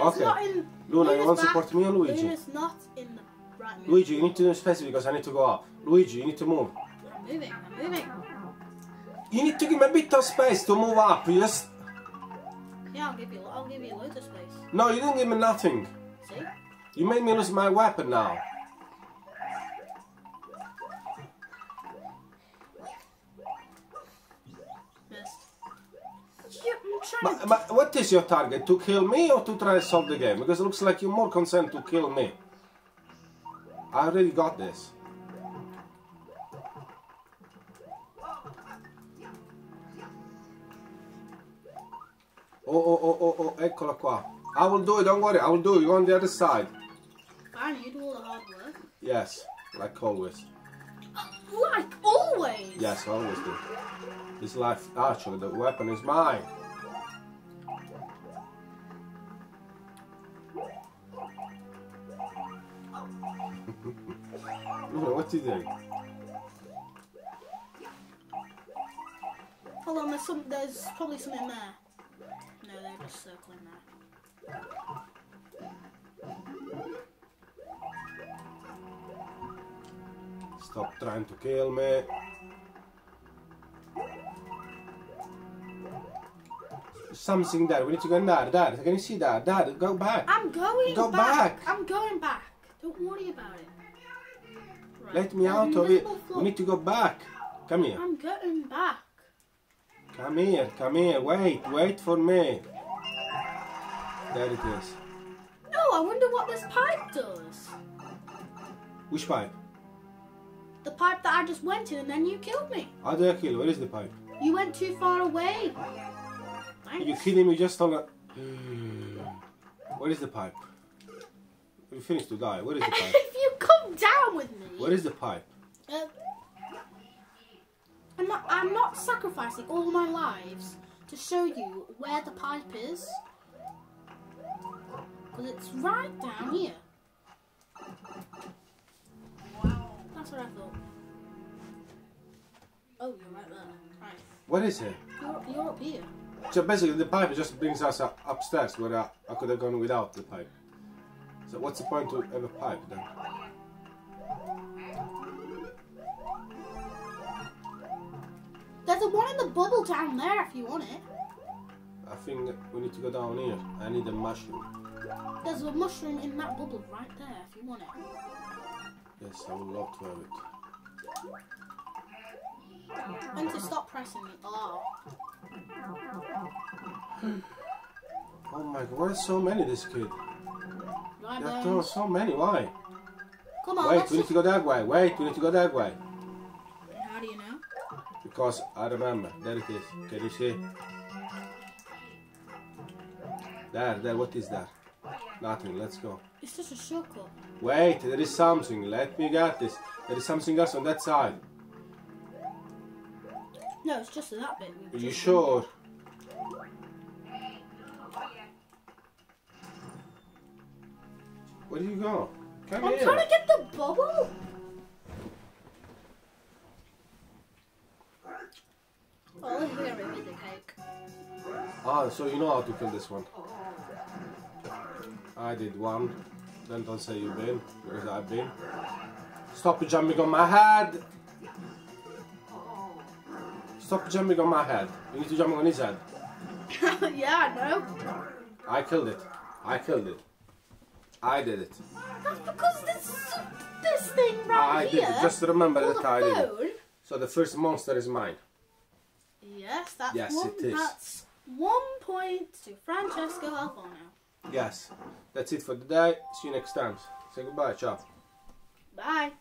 Okay. not in. Luna, you want to support me or Luigi? Luna's not in the right. Luigi, you need to do space because I need to go up. Luigi, you need to move. I'm moving. I'm moving. You need to give me a bit of space to move up. You just Yeah, I'll give you. I'll give you loads of space. no, you didn't give me nothing. See? You made me lose my weapon now. But, but what is your target? To kill me or to try to solve the game? Because it looks like you're more concerned to kill me. I already got this. Oh, oh, oh, oh, oh, eccola qua. I will do it, don't worry, I will do it. You're on the other side. Fine, you do all the hard work. Yes, like always. Like always. Yes, I always do. This life, actually, the weapon is mine. What you doing? Hold on, there's some. There's probably something there. No, they're just circling there. Stop trying to kill me. Something there. We need to go in there. There. Can you see that? There. Go back. I'm going Go back. back. I'm going back. Don't worry about it. Right, Let me out of it. floor. We need to go back. Come here. I'm getting back. Come here. Come here. Wait. Wait for me. There it is. No, I wonder what this pipe does. Which pipe? The pipe that I just went in and then you killed me. How did I kill? Where is the pipe? You went too far away. Are you Thanks. kidding me? Just on a. Where is the pipe? You finished the die. What is the pipe? if you come down with me, What is the pipe? uh, I'm not. I'm not sacrificing all my lives to show you where the pipe is, because it's right down here. Wow. That's what I thought. Oh, you're right there. Right, What is it? you're, you're up here. So basically, the pipe just brings us up upstairs where I, I could have gone without the pipe. So what's the point of a pipe then? There's a one in the bubble down there if you want it. I think we need to go down here. I need a mushroom. There's a mushroom in that bubble right there if you want it. Yes, I would love to have it. And to stop pressing the R. Oh my god, why are so many this kid? Right There there. are so many, why? Come on, Wait, we need to go that way. Wait, we need to go that way. How do you know? Because I remember. There it is. Can you see? There, there, what is that? Nothing, let's go. It's just a circle. Wait, there is something. Let me get this. There is something else on that side. No, it's just that bit. Are you sure? Where do you go? Come I'm here. trying to get the bubble. Oh, let's get rid the cake. Ah, so you know how to kill this one. I did one. Then don't say you've been, because I've been. Stop jumping on my head! Stop jumping on my head. You need to jump on his head. yeah, I know. I killed it. I killed it. I did it. That's because this this thing right I here. did it. Just remember that the I did it. So the first monster is mine. Yes, that's Yes, one. it is. That's one point to Francesco Alfano. Yes. That's it for today. See you next time. Say goodbye. Ciao. Bye.